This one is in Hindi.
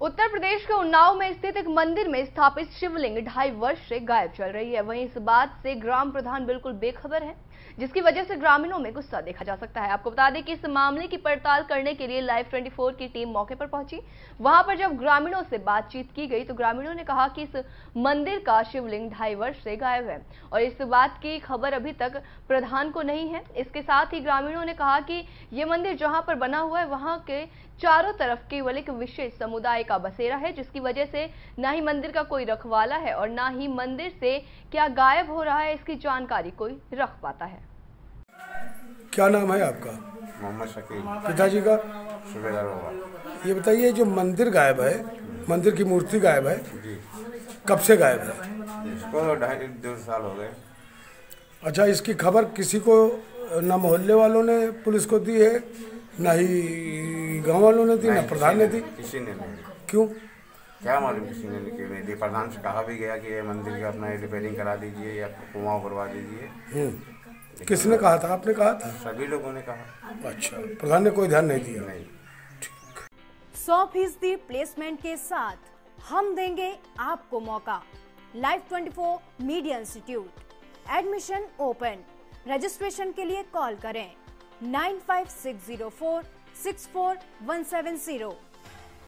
उत्तर प्रदेश के उन्नाव में स्थित एक मंदिर में स्थापित शिवलिंग ढाई वर्ष से गायब चल रही है। वहीं इस बात से ग्राम प्रधान बिल्कुल बेखबर है, जिसकी वजह से ग्रामीणों में गुस्सा देखा जा सकता है। आपको बता दें कि इस मामले की पड़ताल करने के लिए लाइव 24 की टीम मौके पर पहुँची। वहाँ पर जब ग्रामीणों से बातचीत की गई तो ग्रामीणों ने कहा कि इस मंदिर का शिवलिंग ढाई वर्ष से गायब है और इस बात की खबर अभी तक प्रधान को नहीं है। इसके साथ ही ग्रामीणों ने कहा कि ये मंदिर जहाँ पर बना हुआ है, वहाँ के चारों तरफ़ केवल एक विशेष समुदाय का बसेरा है जिसकी वजह से न ही मंदिर का कोई रखवाला है और न ही मंदिर से क्या गायब हो रहा है इसकी जानकारी कोई रख पाता है। क्या नाम है आपका? मोहम्मद शकील। पिताजी का? सूबेदार होगा ये बताइए जो मंदिर गायब है मंदिर की मूर्ति गायब है कब से गायब है? इसको ढाई दो साल हो गए। अच्छा इसकी खबर किसी को न मोहल्ले वालों ने पुलिस को दी है न ही गाँव वालों ने दी न प्रधान ने दी। किसी ने नहीं। क्यों? क्या मालूम किसी ने नहीं दी प्रधान से कहा भी गया कि ये मंदिर का अपना रिपेयरिंग करा दीजिए या कुआँ करवा दीजिए। हम्म। किसने कहा था? आपने कहा था? सभी लोगों ने कहा। अच्छा प्रधान ने कोई ध्यान नहीं दिया। नहीं। सौ फ़ीसदी प्लेसमेंट के साथ हम देंगे आपको मौका। Live 24 media institute admission open registration के लिए कॉल करें। Nine five six zero four 64170.